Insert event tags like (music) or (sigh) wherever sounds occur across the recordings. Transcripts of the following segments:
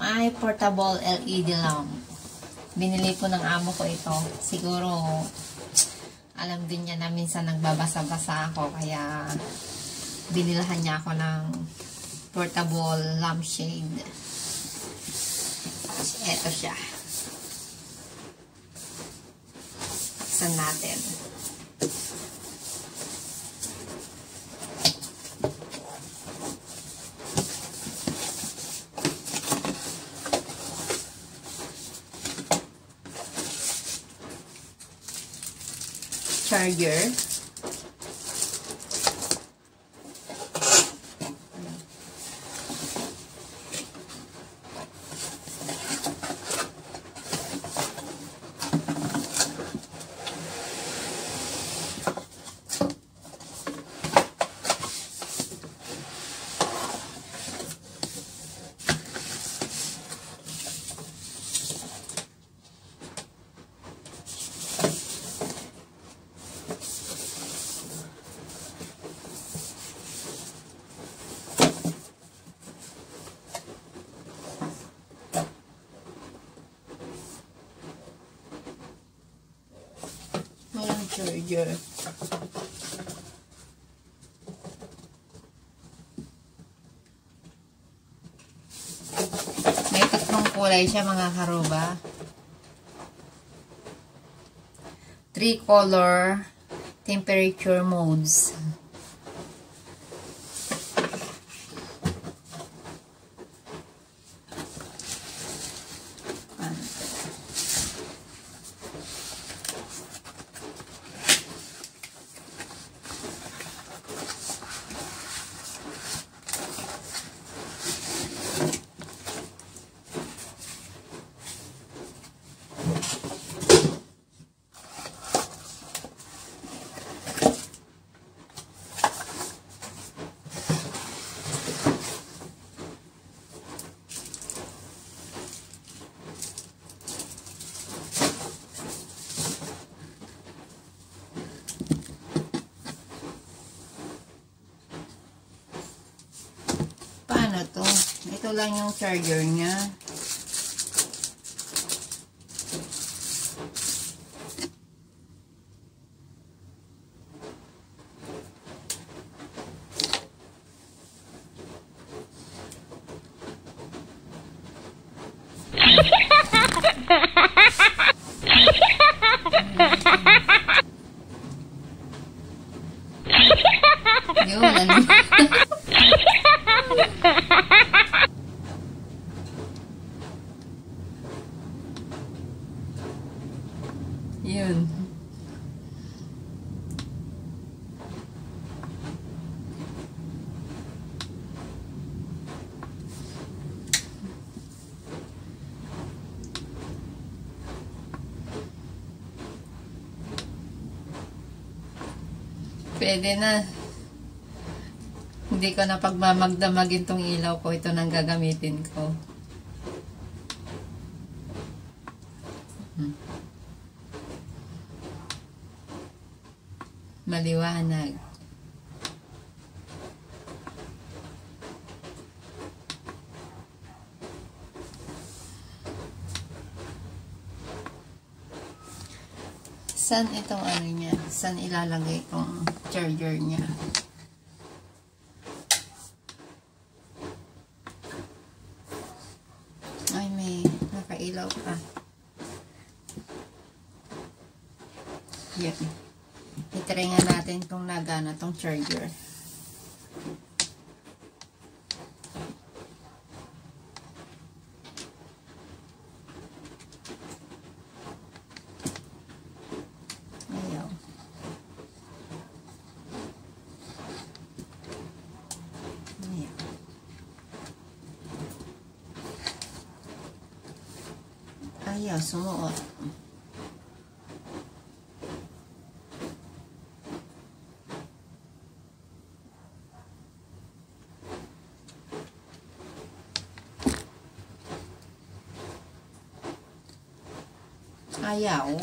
MI Portable LED lamp. Binili po ng amo ko ito. Siguro alam din niya na minsan nagbabasa-basa ako kaya binilahan niya ako ng portable lampshade. Ito siya. Buksan natin. Turn your Walang charger. May tatlong kulay siya mga karoba. Three color temperature modes. Ito lang yung charger niya. (laughs) Yun, (laughs) ano? Yun. Pwede na. Hindi ko na pagmamagdamagin tong ilaw ko. Ito nang gagamitin ko. Hmm. Maliwanag. Saan itong ano niya? Saan ilalagay itong charger niya? Ay, may nakailaw pa. Yan. Itry nga natin kung nagana tong charger. 有什么？哎呀，我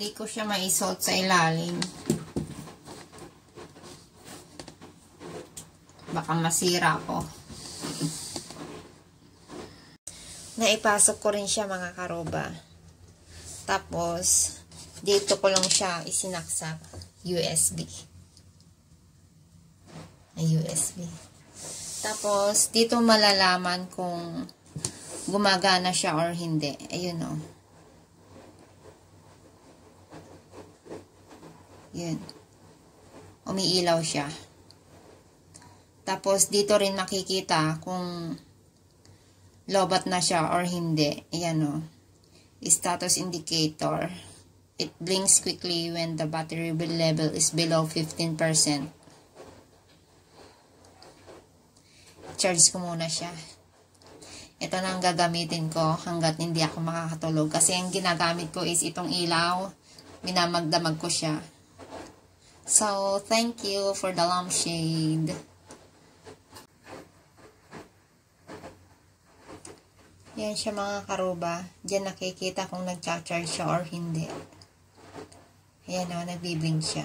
Hindi ko siya maisuot sa ilalim. Baka masira ko. Naipasok ko rin siya mga karoba. Tapos, dito ko lang siya isinaksak. USB. Ay, USB. Tapos, dito malalaman kung gumagana siya or hindi. Ayun o. Oh. Yun. Umiilaw siya. Tapos, dito rin nakikita kung lobat na siya or hindi. Ayan o. Oh. Status indicator. It blinks quickly when the battery level is below 15%. Charge ko muna siya ito na ang gagamitin ko hanggat hindi ako makakatulog. Kasi ang ginagamit ko is itong ilaw. Minamagdamag ko siya. So, thank you for the lampshade. Yan siya mga karuba. Diyan nakikita kung nagcha-charge siya or hindi. Ayan o, nagbibling siya.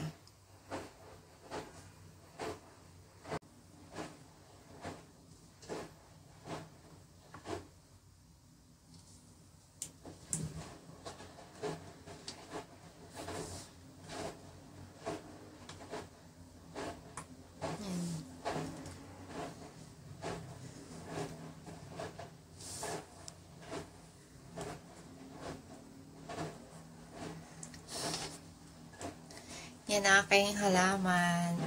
Yan ang aking halaman.